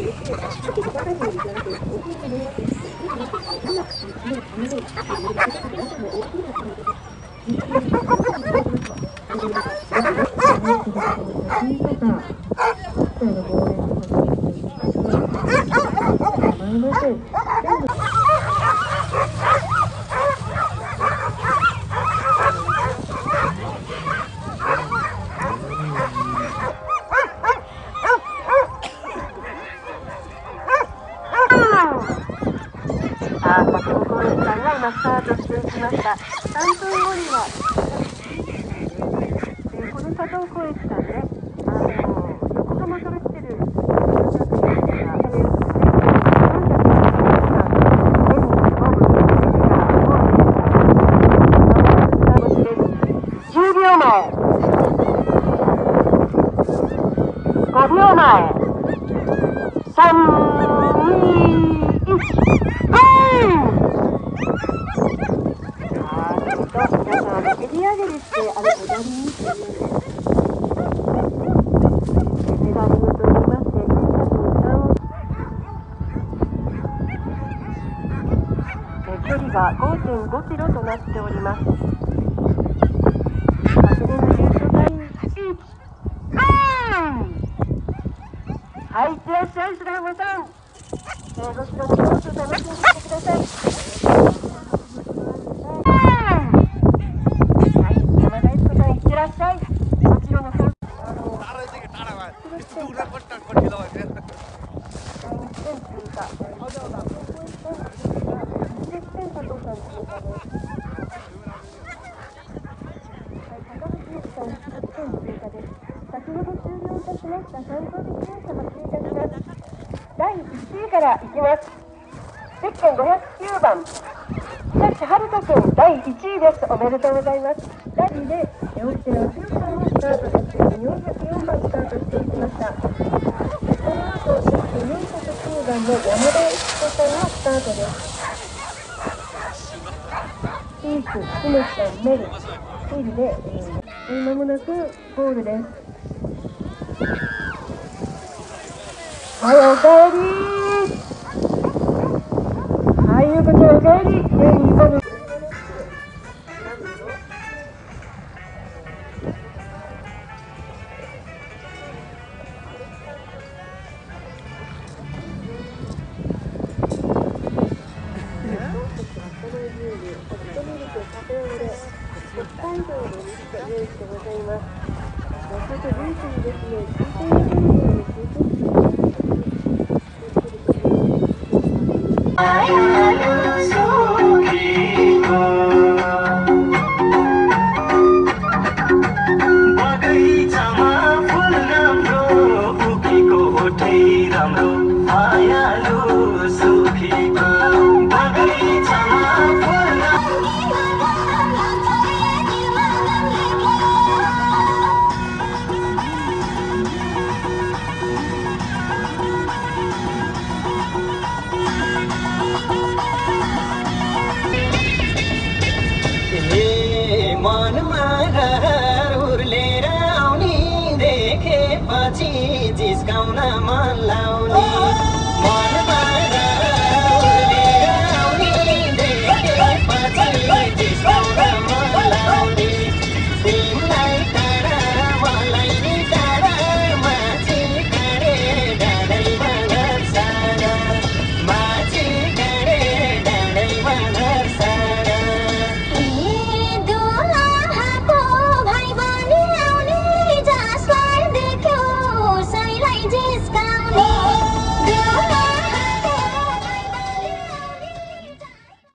あ、会が今スタートしていきました。3分後には、えーこの佐藤光一さんね、あの横浜から来てる10秒前5秒前3、2、キロとなっております。はい、ゃ、白さん。えー、ご視聴、楽しんでください。はい、山田一子さん、いってらっしゃい。第1位からいきますゼッケン509番北地春人君第1位ですおめでとうございます第2位で大内の強さんがスタートです404番スタートしていきましたその後ゼッケン409番の山田一子さんがスタートですー。ス、スムちゃん、メル、ヒルで、えー、間もなくゴー。ルです。はい、おかえりはい、ゆうこちゃんおかえり全員ゴー。ル北海道の水と用意してございます。ちょっとルートにですね、मनमा रहर उर्लेर आउने देखेपछि जिस्काउन मन लाउने। मन